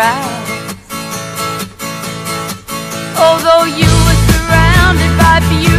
eyes. Although you were surrounded by beauty.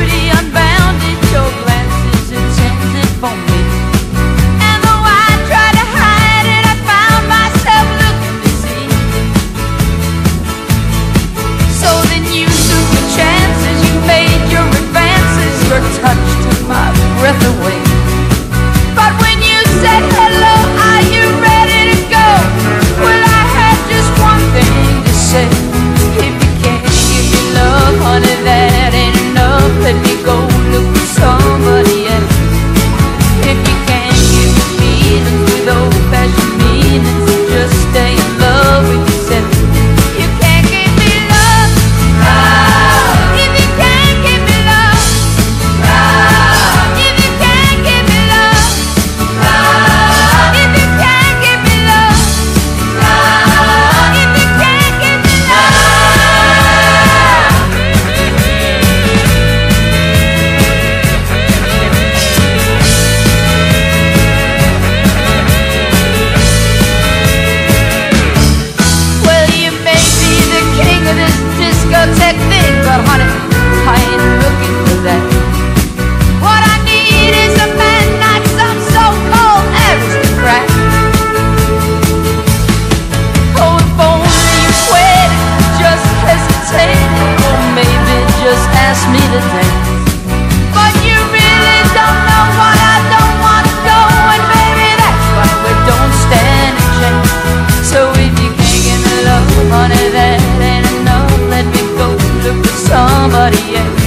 Somebody else.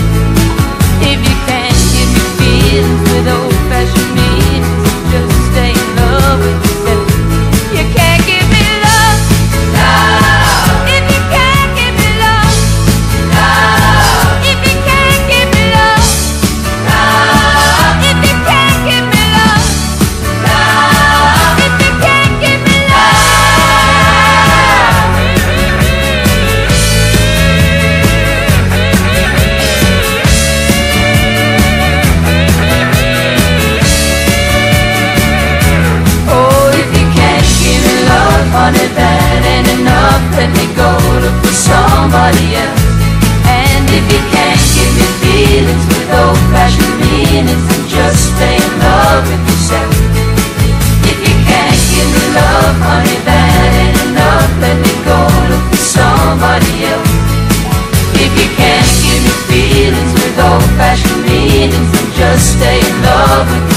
if you can give me feelings with old-fashioned meanings and just stay in love with yourself. If you can't give me love, honey, that ain't enough. Let me go look for somebody else. If you can't give me feelings with old-fashioned meanings just stay in love with yourself.